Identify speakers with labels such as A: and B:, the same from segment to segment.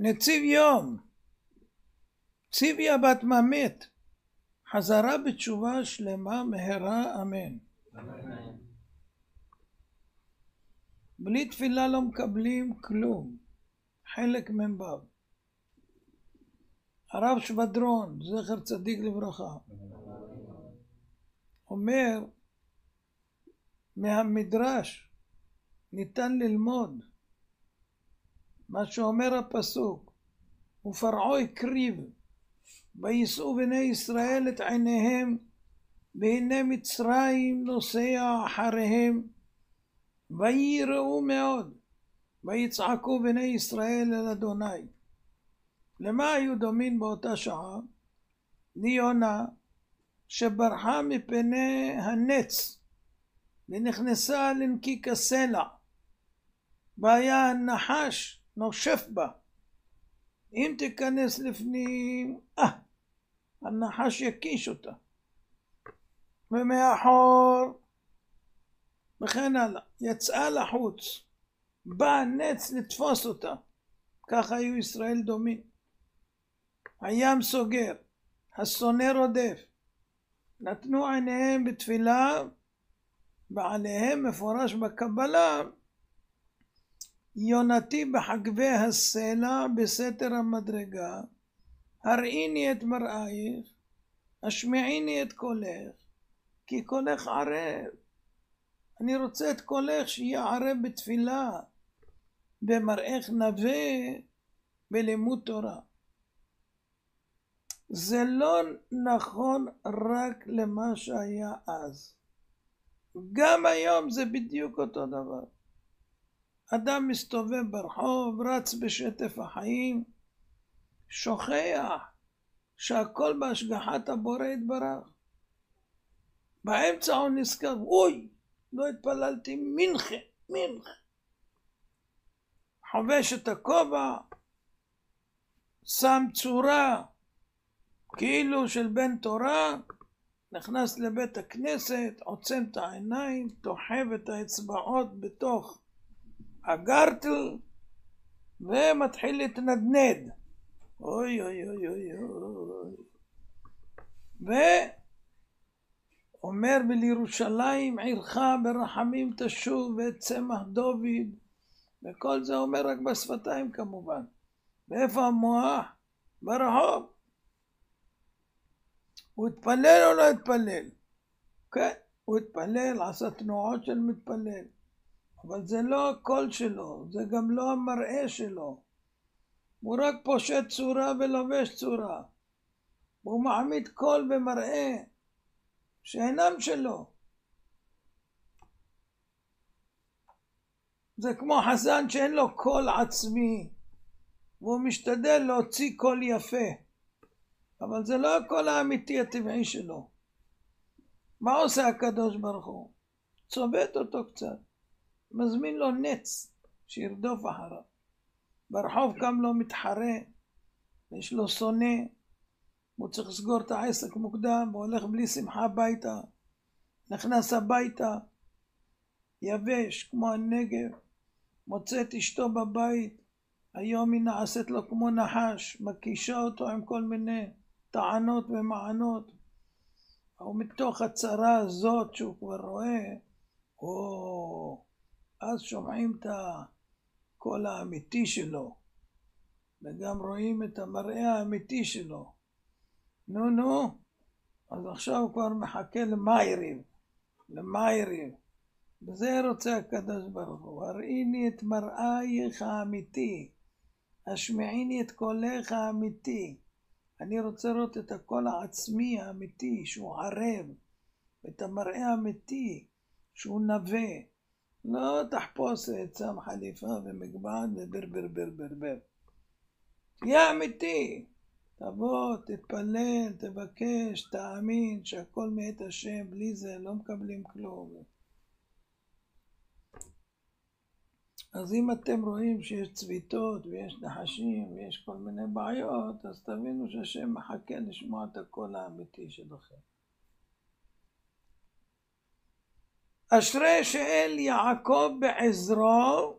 A: נציב יום, ציוויה בת ממת, חזרה בתשובה שלמה מהרה אמן. בלי תפילה לא מקבלים כלום. חלק מ"ו. הרב שבדרון, זכר צדיק לברכה, אומר מהמדרש ניתן ללמוד מה שאומר הפסוק ופרעו הקריב ויישאו בני ישראל את עיניהם והנה מצרים נוסע אחריהם וייראו מאוד ויצעקו בני ישראל אל אדוני למה היו דומים באותה שעה? ליונה שברחה מפני הנץ ונכנסה לנקיק הסלע והיה הנחש נושף בה. אם תיכנס לפנים, אה, הנחש יקיש אותה. ומאחור וכן הלאה. יצאה לחוץ. בא הנץ לתפוס אותה. ככה היו ישראל דומים. הים סוגר. השונא רודף. נתנו עיניהם בתפילה ועליהם מפורש בקבלה יונתי בחגבי הסלע בסתר המדרגה הראיני את מראייך השמיעיני את קולך כי קולך ערב אני רוצה את קולך שיהיה ערב בתפילה במראך נווה בלימוד תורה זה לא נכון רק למה שהיה אז. גם היום זה בדיוק אותו דבר. אדם מסתובב ברחוב, רץ בשטף החיים, שוכח שהכל בהשגחת הבורא יתברך. באמצע הוא נזכר, אוי, לא התפללתי מנחה, מנחה. חובש את הכובע, שם צורה, כאילו של בן תורה, נכנס לבית הכנסת, עוצם את העיניים, תוחב את האצבעות בתוך הגרטל ומתחיל להתנדנד. אוי אוי אוי אוי אוי. ואומר ולירושלים עירך ברחמים תשוב ואת צמח דוד וכל זה אומר רק בשפתיים כמובן. ואיפה המוח? ברחוב. הוא התפלל או לא התפלל? כן, הוא התפלל, עשה תנועות של מתפלל. אבל זה לא הקול שלו, זה גם לא המראה שלו. הוא רק פושט צורה ולובש צורה. הוא מעמיד קול ומראה שאינם שלו. זה כמו חזן שאין לו קול עצמי, והוא משתדל להוציא קול יפה. אבל זה לא הקול האמיתי הטבעי שלו. מה עושה הקדוש ברוך הוא? צובט אותו קצת, מזמין לו נץ שירדוף אחריו. ברחוב קם לו מתחרה, יש לו שונא, הוא צריך לסגור את העסק מוקדם, הוא הולך בלי שמחה הביתה, נכנס הביתה, יבש כמו הנגב, מוצא את אשתו בבית, היום היא נעשית לו כמו נחש, מקישה אותו עם כל מיני טענות ומענות. ומתוך הצרה הזאת שהוא כבר רואה, או, אז שומעים את הקול האמיתי שלו, וגם רואים את המראה האמיתי שלו. נו נו, אז עכשיו הוא כבר מחכה למאיירים, למאיירים. וזה רוצה הקדוש ברוך הוא, הראיני את מראייך האמיתי, השמיעיני את קולך האמיתי. אני רוצה לראות את הקול העצמי האמיתי שהוא ערב, את המראה האמיתי שהוא נווה. לא תחפושת, שם חליפה ומגבעת ובר בר בר בר בר. תהיה אמיתי. תבוא, תתפלל, תבקש, תאמין שהכל מאת השם, בלי זה לא מקבלים כלום. אז אם אתם רואים שיש צביטות ויש נחשים ויש כל מיני בעיות, אז תבינו שהשם מחכה לשמוע את הקול האמיתי שלכם. אשרי שאל יעקב בעזרו,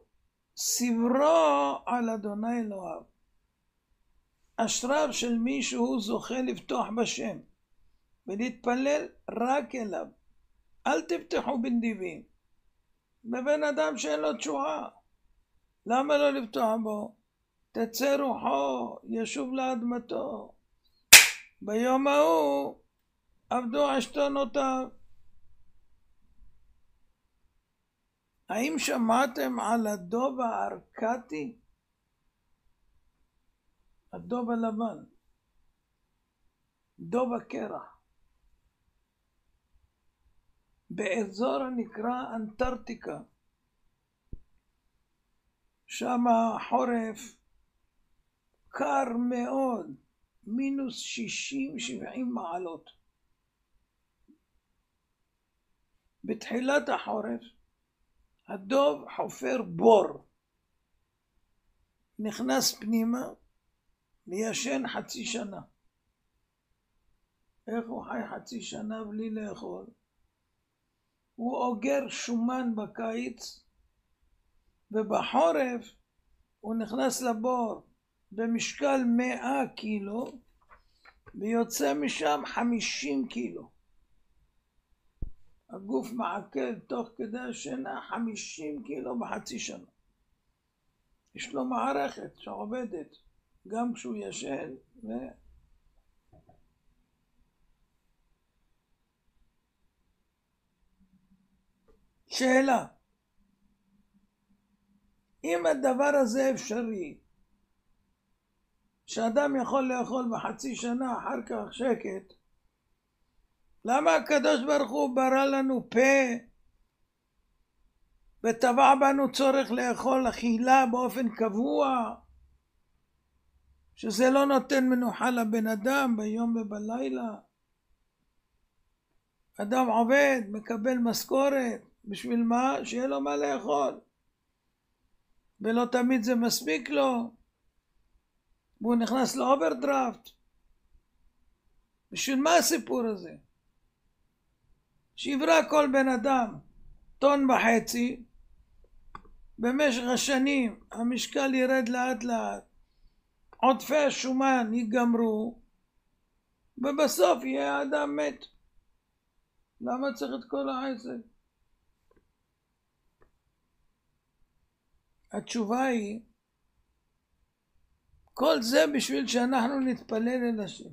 A: סברו על אדוני אלוהיו. אשריו של מי שהוא זוכה לפתוח בשם ולהתפלל רק אליו. אל תפתחו בנדיבים. בבן אדם שאין לו תשועה. למה לא לפתוח בו? תצא רוחו, ישוב לאדמתו. ביום ההוא עבדו עשתונותיו. האם שמעתם על הדוב הארקתי? הדוב הלבן, דוב הקרח, באזור הנקרא אנטארקטיקה, שם החורף קר מאוד, מינוס שישים שבעים מעלות. בתחילת החורף הדוב חופר בור, נכנס פנימה וישן חצי שנה. איך הוא חי חצי שנה בלי לאכול? הוא אוגר שומן בקיץ, ובחורף הוא נכנס לבור במשקל מאה קילו, ויוצא משם חמישים קילו. הגוף מעכל תוך כדי השינה חמישים קילו בחצי שנה. יש לו מערכת שעובדת גם כשהוא ישן ו... שאלה, אם הדבר הזה אפשרי, שאדם יכול לאכול בחצי שנה אחר כך שקט, למה הקדוש ברוך הוא ברא לנו פה וטבע בנו צורך לאכול אכילה באופן קבוע שזה לא נותן מנוחה לבן אדם ביום ובלילה אדם עובד, מקבל משכורת, בשביל מה? שיהיה לו מה לאכול. ולא תמיד זה מספיק לו, והוא נכנס לאוברדרפט. בשביל מה הסיפור הזה? שיברא כל בן אדם טון וחצי, במשך השנים המשקל ירד לאט לאט, עודפי השומן ייגמרו, ובסוף יהיה האדם מת. למה צריך את כל העסק? התשובה היא, כל זה בשביל שאנחנו נתפלל אל השם.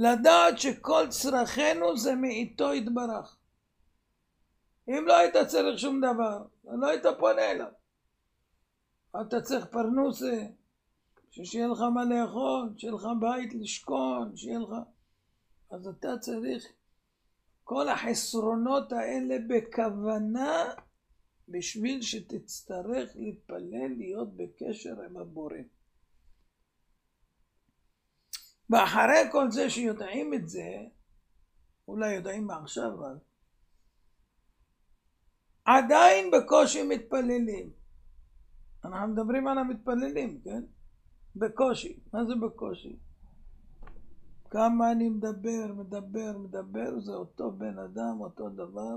A: לדעת שכל צרכינו זה מאיתו יתברך. אם לא היית צריך שום דבר, לא היית פונה אליו. אתה צריך פרנוסה, שיהיה לך מה לאכול, שיהיה לך בית לשכון, שיהיה לך... אז אתה צריך כל החסרונות האלה בכוונה בשביל שתצטרך להתפלל להיות בקשר עם הבורא. ואחרי כל זה שיודעים את זה, אולי יודעים מעכשיו רק, עדיין בקושי מתפללים. אנחנו מדברים על המתפללים, כן? בקושי. מה זה בקושי? כמה אני מדבר, מדבר, מדבר, זה אותו בן אדם, אותו דבר.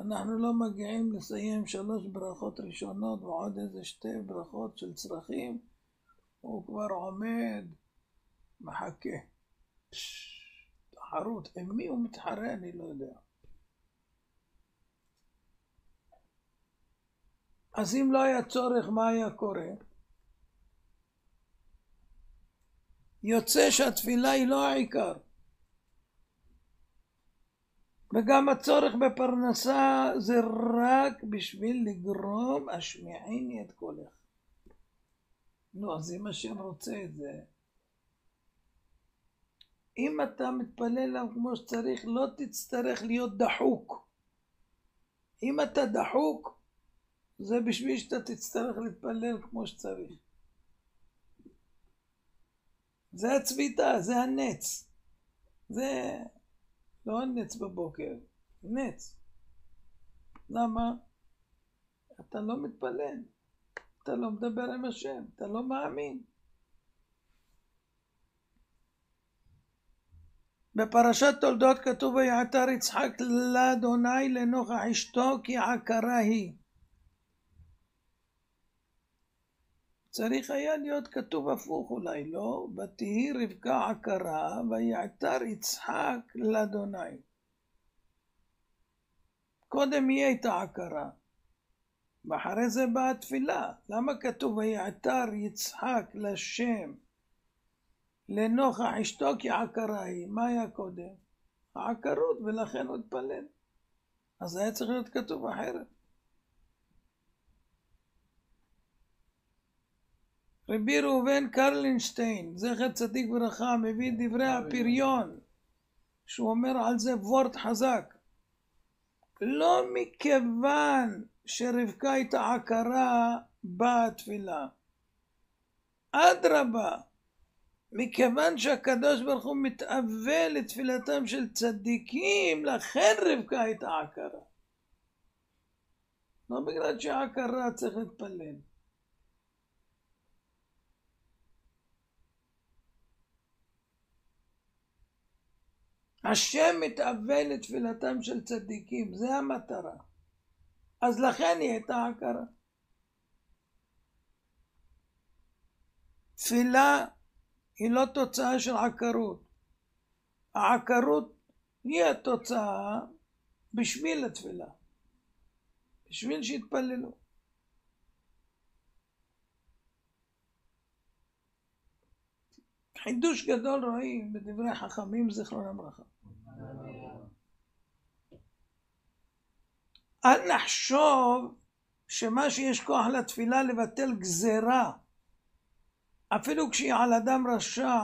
A: אנחנו לא מגיעים לסיים שלוש ברכות ראשונות ועוד איזה שתי ברכות של צרכים, הוא כבר עומד, מחכה. תחרות, עם מי הוא מתחרה אני לא יודע. אז אם לא היה צורך, מה היה קורה? יוצא שהתפילה היא לא העיקר. וגם הצורך בפרנסה זה רק בשביל לגרום השמיעיני את קולך. נו, אז אם השם רוצה את זה, אם אתה מתפלל אליו כמו שצריך, לא תצטרך להיות דחוק. אם אתה דחוק, זה בשביל שאתה תצטרך להתפלל כמו שצריך. זה הצביתה, זה הנץ. זה לא הנץ בבוקר, נץ. למה? אתה לא מתפלל, אתה לא מדבר עם השם, אתה לא מאמין. בפרשת תולדות כתוב ויעתר יצחק לאדוני לנוכח אשתו כי עקרה היא. צריך היה להיות כתוב הפוך אולי, לא? ותהי רבקה עקרה, ויעתר יצחק לאדוני. קודם היא הייתה עקרה, ואחרי זה באה התפילה. למה כתוב ויעתר יצחק לשם לנוכח אשתו כי עקרה היא? מה היה קודם? העקרות, ולכן הוא התפלל. אז היה צריך להיות כתוב אחרת. רבי ראובן קרלינשטיין, זכר צדיק ברכה, מביא דברי הפריון, שהוא אומר על זה וורט חזק. לא מכיוון שרבקה הייתה עקרה באה התפילה. אדרבה, מכיוון שהקדוש ברוך הוא מתאווה לתפילתם של צדיקים, לכן רבקה הייתה עקרה. לא בגלל שעקרה צריך להתפלל. השם מתאווה לתפילתם של צדיקים, זה המטרה. אז לכן היא הייתה עקרה. תפילה היא לא תוצאה של עקרות. העקרות היא התוצאה בשביל התפילה, בשביל שיתפללו. חידוש גדול רואים בדברי חכמים זיכרונם ברכה. אל נחשוב שמה שיש כוח לתפילה לבטל גזרה, אפילו כשהיא על אדם רשע,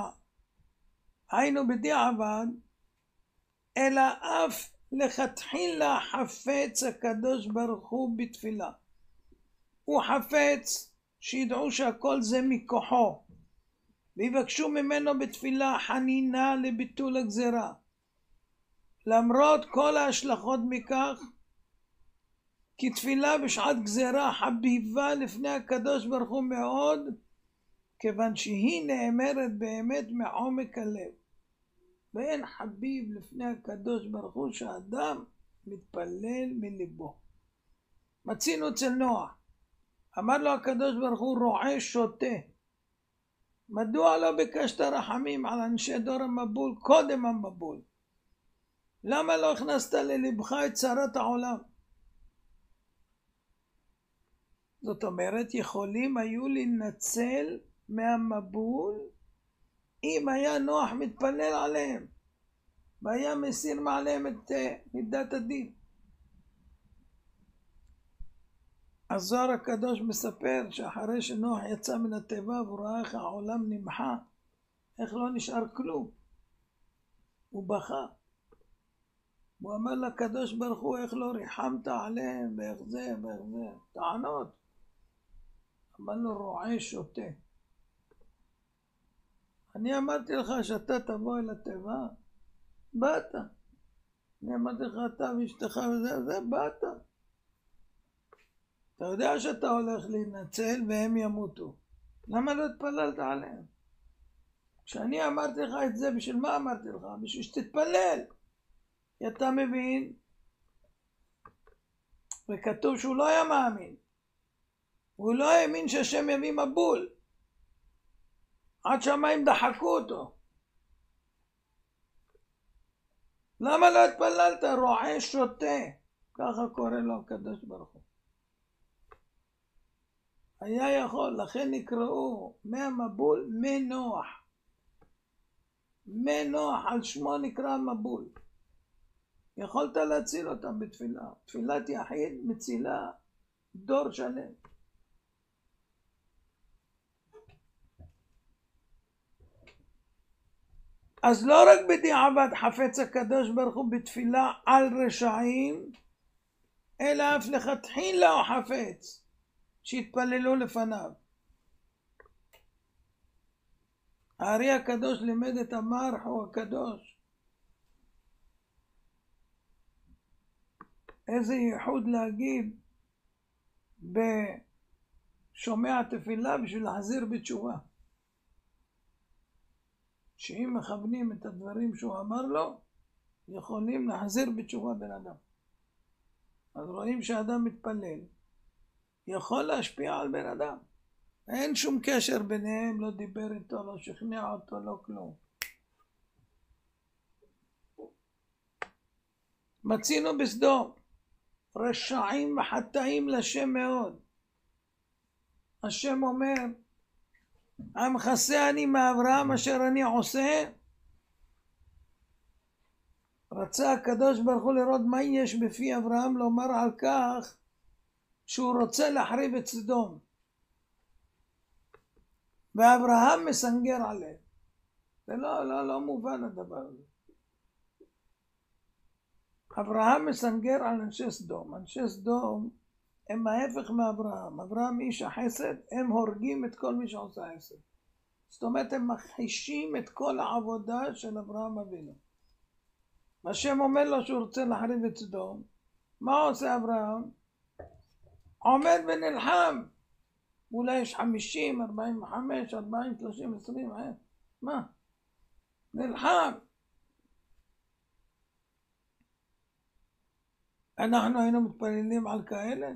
A: היינו בדיעבד, אלא אף לכתחילה חפץ הקדוש ברוך הוא בתפילה. הוא חפץ שידעו שהכל זה מכוחו, ויבקשו ממנו בתפילה חנינה לביטול הגזרה. למרות כל ההשלכות מכך, כי תפילה בשעת גזרה חביבה לפני הקדוש ברוך הוא מאוד, כיוון שהיא נאמרת באמת מעומק הלב. ואין חביב לפני הקדוש ברוך הוא שאדם מתפלל מליבו. מצינו אצל נוח, אמר לו הקדוש ברוך הוא רועה שוטה. מדוע לא ביקשת רחמים על אנשי דור המבול קודם המבול? למה לא הכנסת ללבך את צרת העולם? זאת אומרת, יכולים היו להינצל מהמבול אם היה נוח מתפלל עליהם והיה מסיר מעליהם את אה, מידת הדין. הזוהר הקדוש מספר שאחרי שנוח יצא מן התיבה והוא ראה איך העולם נמחה, איך לא נשאר כלום. הוא בכה. הוא אמר לקדוש ברוך הוא, איך לא ריחמת עליהם, ואיך זה, ואיך זה. טענות. אמר לו, רועה שותה. אני אמרתי לך שאתה תבוא אל התיבה, באת. אני אמרתי לך, אתה ואשתך וזה, זה, באת. אתה יודע שאתה הולך להינצל והם ימותו. למה לא התפללת עליהם? כשאני אמרתי לך את זה, בשביל מה אמרתי לך? בשביל שתתפלל. כי אתה מבין, וכתוב שהוא לא היה מאמין. הוא לא האמין שהשם יביא מבול. עד שהמים דחקו אותו. למה לא התפללת? רועה שותה. ככה קורא לו הקדוש ברוך הוא. היה יכול, לכן נקראו מהמבול מנוח. מנוח, על שמו נקרא מבול. יכולת להציל אותם בתפילה. תפילת יחיד מצילה דור שלם. אז לא רק בדיעבד חפץ הקדוש ברוך הוא בתפילה על רשעים, אלא אף לכתחילה הוא חפץ שיתפללו לפניו. הארי הקדוש לימד את המרח הוא הקדוש. איזה ייחוד להגיד בשומע תפילה בשביל להחזיר בתשובה. שאם מכוונים את הדברים שהוא אמר לו, יכולים להחזיר בתשובה בן אדם. אז רואים שאדם מתפלל, יכול להשפיע על בן אדם. אין שום קשר ביניהם, לא דיבר איתו, לא שכנע אותו, לא כלום. מצינו בסדום רשעים וחטאים לשם מאוד. השם אומר, המכסה אני מאברהם אשר אני עושה. רצה הקדוש ברוך הוא לראות מה יש בפי אברהם לומר על כך שהוא רוצה להחריב את סדום. ואברהם מסנגר עליהם. זה לא, לא, לא מובן הדבר הזה. אברהם מסנגר על אנשי סדום. אנשי סדום הם ההפך מאברהם. אברהם איש החסד, הם הורגים את כל מי שעושה חסד. זאת אומרת, הם מכחישים את כל העבודה של אברהם אבינו. השם אומר לו שהוא רוצה להחריב את סדום. מה עושה אברהם? עומד ונלחם. אולי יש חמישים, ארבעים וחמש, ארבעים, שלושים, עשרים, מה? נלחם. אנחנו היינו מתפללים על כאלה?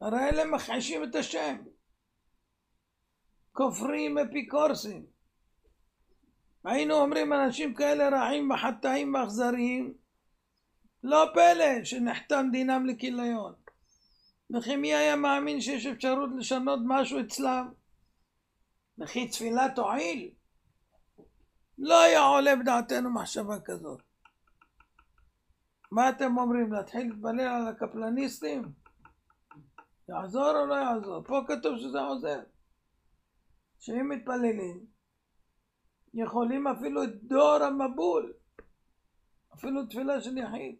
A: הרי אלה מכחישים את השם. כופרים אפיקורסים. היינו אומרים אנשים כאלה רעים וחטאים ואכזריים, לא פלא שנחתם דינם לכיליון. וכי מי היה מאמין שיש אפשרות לשנות משהו אצלם? וכי תפילה תועיל? לא היה עולה בדעתנו מחשבה כזאת. מה אתם אומרים? להתחיל להתפלל על הקפלניסטים? יעזור או לא יעזור? פה כתוב שזה עוזר. שאם מתפללים, יכולים אפילו את דור המבול, אפילו תפילה של יחיד.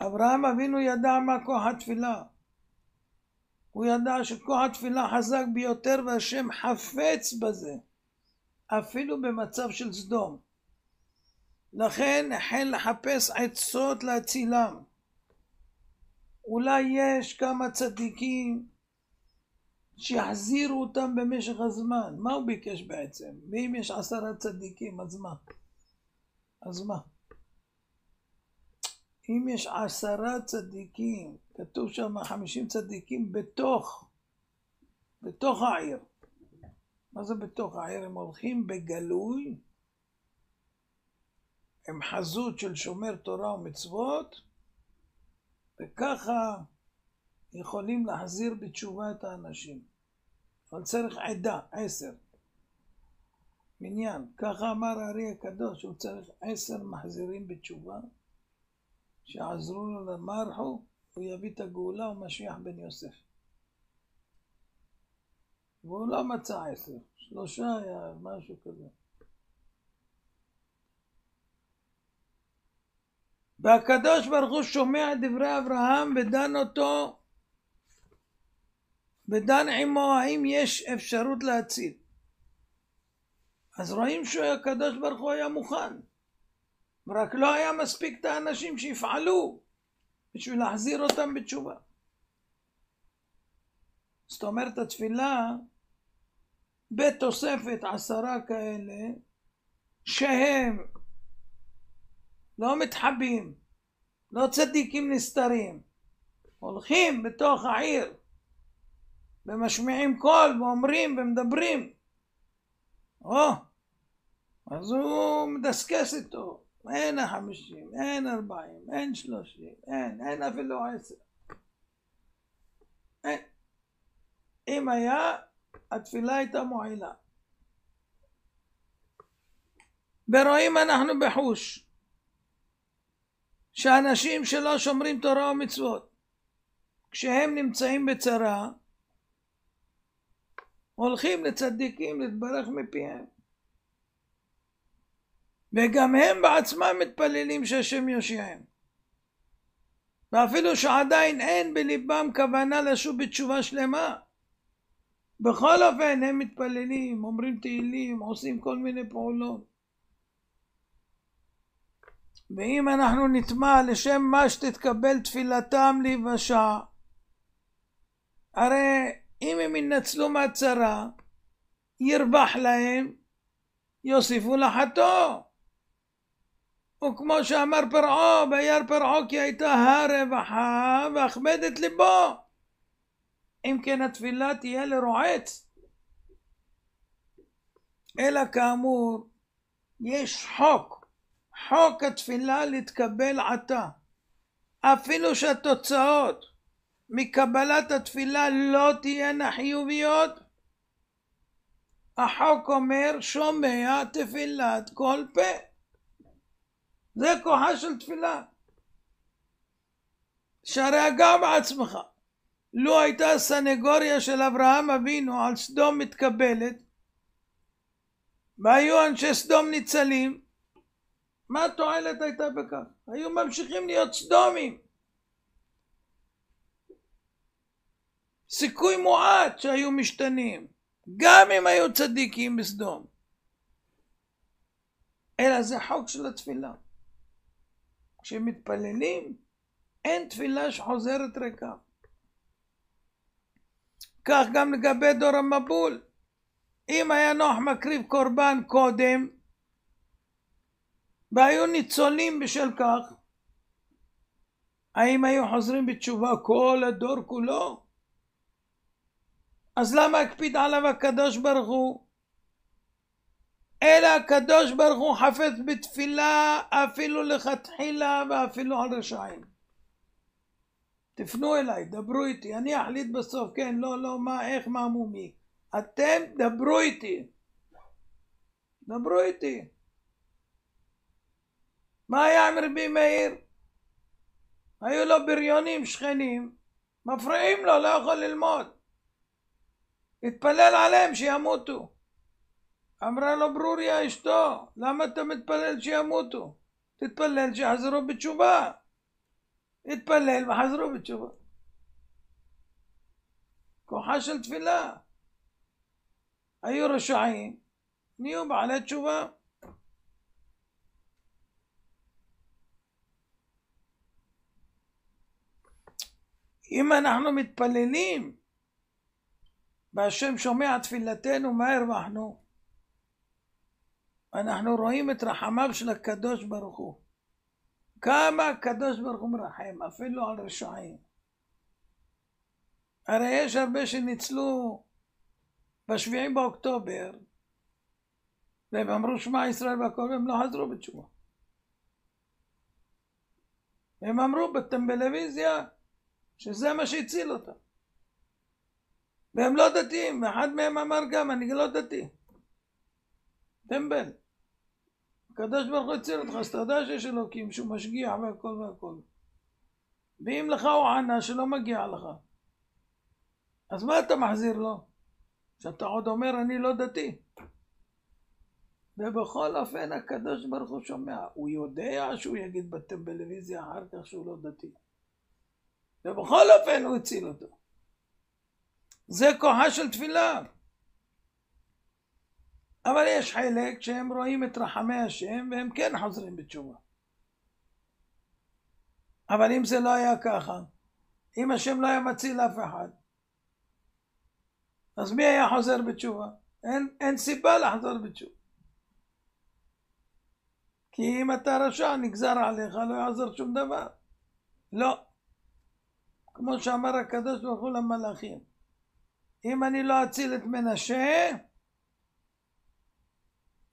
A: אברהם אבינו ידע מה כוח התפילה. הוא ידע שכוח התפילה חזק ביותר והשם חפץ בזה, אפילו במצב של סדום. לכן החל לחפש עצות להצילם. אולי יש כמה צדיקים שיחזירו אותם במשך הזמן. מה הוא ביקש בעצם? ואם יש עשרה צדיקים, אז מה? אז מה? אם יש עשרה צדיקים, כתוב שם חמישים צדיקים בתוך, בתוך העיר. מה זה בתוך העיר? הם הולכים בגלוי, הם חזות של שומר תורה ומצוות, וככה יכולים להחזיר בתשובה את האנשים. אבל צריך עדה, עשר. מניין. ככה אמר הארי הקדוש, הוא צריך עשר מחזירים בתשובה. שעזרו לו למרחו, הוא יביא את הגאולה ומשיח בן יוסף. והוא לא מצא עשר, שלושה היה משהו כזה. והקדוש ברוך הוא שומע את דברי אברהם ודן אותו ודן עמו האם יש אפשרות להציל. אז רואים שהקדוש ברוך הוא היה מוכן. רק לא היה מספיק את האנשים שיפעלו בשביל להחזיר אותם בתשובה. זאת אומרת התפילה בתוספת עשרה כאלה שהם לא מתחבאים, לא צדיקים נסתרים, הולכים בתוך העיר ומשמיעים קול ואומרים ומדברים. או, אז הוא מדסקס איתו. אין החמישים, אין ארבעים, אין שלושים, אין, אין אפילו עשר. אין. אם היה, התפילה הייתה מועילה. ורואים אנחנו בחוש שאנשים שלא שומרים תורה ומצוות כשהם נמצאים בצרה הולכים לצדיקים להתברך מפיהם וגם הם בעצמם מתפללים שהשם יושיעם. ואפילו שעדיין אין בליבם כוונה לשוב בתשובה שלמה. בכל אופן הם מתפללים, אומרים תהילים, עושים כל מיני פעולות. ואם אנחנו נטמע לשם מה שתתקבל תפילתם להיוושע, הרי אם הם ינצלו מהצרה, ירווח להם, יוסיפו לחטוא. וכמו שאמר פרעה, וירא פרעה כי הייתה הרווחה ואכבד את ליבו. אם כן התפילה תהיה לרועץ. אלא כאמור, יש חוק, חוק התפילה להתקבל עתה. אפילו שהתוצאות מקבלת התפילה לא תהיינה חיוביות, החוק אומר שומע תפילת כל פה. זה כוחה של תפילה. שהרי הגע בעצמך. לו הייתה הסנגוריה של אברהם אבינו על סדום מתקבלת, והיו אנשי סדום ניצלים, מה התועלת הייתה בכך? היו ממשיכים להיות סדומים. סיכוי מועט שהיו משתנים, גם אם היו צדיקים בסדום. אלא זה חוק של התפילה. כשמתפללים, אין תפילה שחוזרת ריקה. כך גם לגבי דור המבול. אם היה נוח מקריב קורבן קודם, והיו ניצולים בשל כך, האם היו חוזרים בתשובה כל הדור כולו? אז למה הקפיד עליו הקדוש ברוך הוא? אלא הקדוש ברוך הוא חפץ בתפילה אפילו לכתחילה ואפילו על רשעים. תפנו אליי, דברו איתי, אני אחליט בסוף, כן, לא, לא, מה, איך, מה, מו, מי. אתם דברו איתי. דברו איתי. מה היה עם רבי מאיר? היו לו בריונים שכנים, מפריעים לו, לא יכול ללמוד. התפלל עליהם שימותו. אמרה לו ברוריה אשתו, למה אתה מתפלל שימותו? תתפלל שיחזרו בתשובה. התפלל וחזרו בתשובה. כוחה של תפילה. היו רשעים, נהיו בעלי תשובה. אם אנחנו מתפללים והשם שומע תפילתנו, מה הרווחנו? אנחנו רואים את רחמיו של הקדוש ברוך הוא. כמה הקדוש ברוך הוא מרחם, אפילו על רשעים. הרי יש הרבה שניצלו בשביעי באוקטובר, והם אמרו שמע ישראל והכל, והם לא חזרו בתשובה. הם אמרו בטלוויזיה שזה מה שהציל אותם. והם לא דתיים, ואחד מהם אמר גם, אני לא דתי. טמבל. הקדוש ברוך הוא הציל אותך, אז אתה יודע שיש אלוקים שהוא משגיח והכל והכל. ואם לך הוא ענה שלא מגיע לך, אז מה אתה מחזיר לו? שאתה עוד אומר אני לא דתי. ובכל אופן הקדוש ברוך הוא שומע, הוא יודע שהוא יגיד בטלוויזיה אחר כך שהוא לא דתי. ובכל אופן הוא הציל אותו. זה כוחה של תפילה. אבל יש חלק שהם רואים את רחמי השם והם כן חוזרים בתשובה. אבל אם זה לא היה ככה, אם השם לא היה מציל אף אחד, אז מי היה חוזר בתשובה? אין, אין סיבה לחזור בתשובה. כי אם אתה רשע נגזר עליך לא יעזור שום דבר. לא. כמו שאמר הקדוש ברוך הוא למלאכים. אם אני לא אציל את מנשה,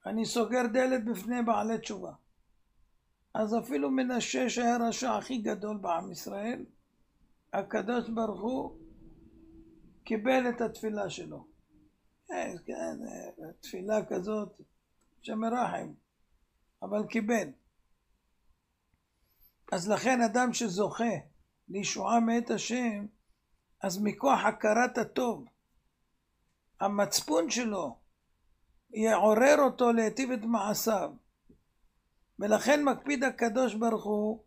A: אני סוגר דלת בפני בעלי תשובה. אז אפילו מנשה שהיה הרשע הכי גדול בעם ישראל, הקדוש ברוך הוא קיבל את התפילה שלו. כן, כן, תפילה כזאת שמרחם, אבל קיבל. אז לכן אדם שזוכה לישועה מאת השם, אז מכוח הכרת הטוב, המצפון שלו יעורר אותו להיטיב את מעשיו. ולכן מקפיד הקדוש ברוך הוא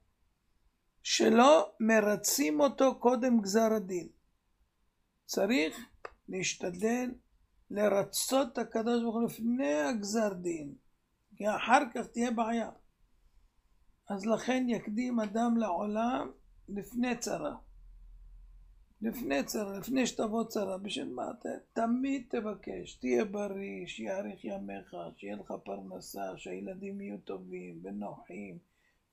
A: שלא מרצים אותו קודם גזר הדין. צריך להשתדל לרצות את הקדוש ברוך הוא לפני הגזר דין, כי אחר כך תהיה בעיה. אז לכן יקדים אדם לעולם לפני צרה. לפני צרה, לפני שתבוא צרה, בשביל מה אתה תמיד תבקש, תהיה בריא, שיאריך ימיך, שיהיה לך פרנסה, שהילדים יהיו טובים ונוחים,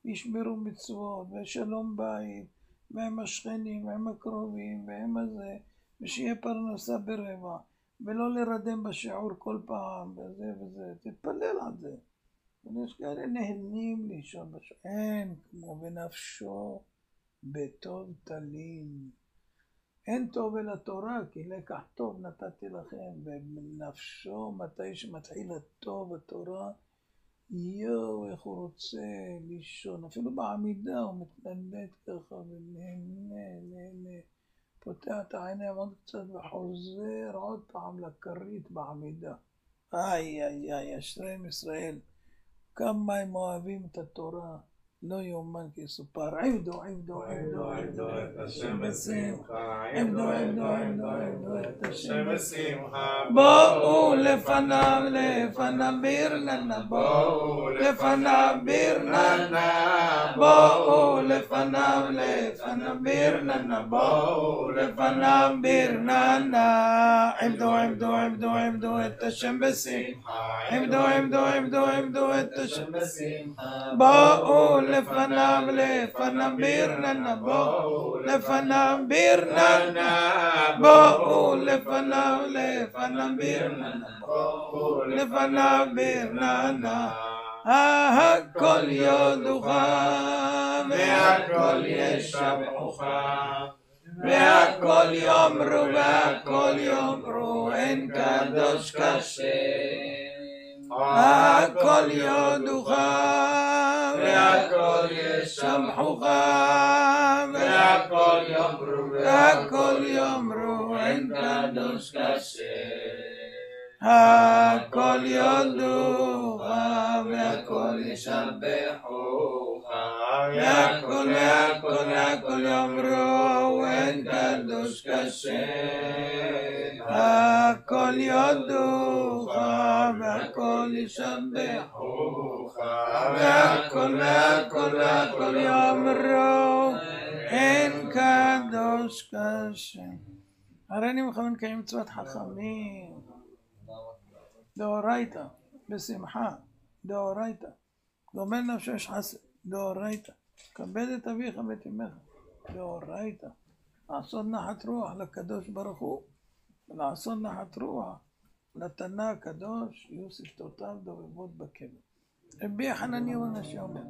A: וישמרו מצוות, ושלום בית, ועם השכנים, ועם הקרובים, ועם הזה, ושיהיה פרנסה ברבע, ולא לרדם בשיעור כל פעם, וזה וזה, תתפלל על זה. אבל יש כאלה נהנים לישון בשיעור, אין כמו בנפשו בטוב תלין. אין טוב אל התורה, כי לקח טוב נתתי לכם, ובנפשו, מתי שמתחיל הטוב, התורה, יואו, איך הוא רוצה לישון, אפילו בעמידה הוא מתנדנד ככה ונהנה, נהנה. פותח את העיניים עוד קצת וחוזר עוד פעם לכרית בעמידה. איי, איי, איי, אשריהם ישראל. כמה הם אוהבים את התורה. לא יאומן כי יסופר. עבדו, עבדו, עבדו, עבדו את השם בשמחה. עבדו, עבדו, עבדו, עבדו את השם בשמחה. בואו לפניו, לפניו בירננה. בואו לפניו בירננה. בואו לפניו, לפניו בירננה. בואו לפניו בירננה. עבדו, עבדו, עבדו, עבדו את השם בשמחה. עבדו, עבדו, עבדו, עבדו את השם בשמחה. בואו לפניו, לפניו בירננה, בואו לפניו בירננה, בואו לפניו, לפניו בירננה, בואו לפניו בירננה. הכל יודוך, והכל ישבחוך, והכל יאמרו, והכל יאמרו, אין קדוש כשם. הכל יודוך, והכל ישמחוך, והכל יאמרו, והכל יאמרו, אין קדוש כשם. הכל יודוך, והכל ישבחוך, הכל יודוך, והכל ישבחוך, והכל, והכל, יאמרו, אין קדוש כשם. הרי אני מכוון לקיים מצוות חכמים. דאורייתא, בשמחה, דאורייתא. גומר נפשו יש חסד, דאורייתא. כבד את אביך ואת אמך, דאורייתא. לעשות נחת רוח לקדוש ברוך הוא, ולעשות נחת רוח לתנא הקדוש, יהיו שפתותיו דובבות בקבר. רבי חנניה בן אומר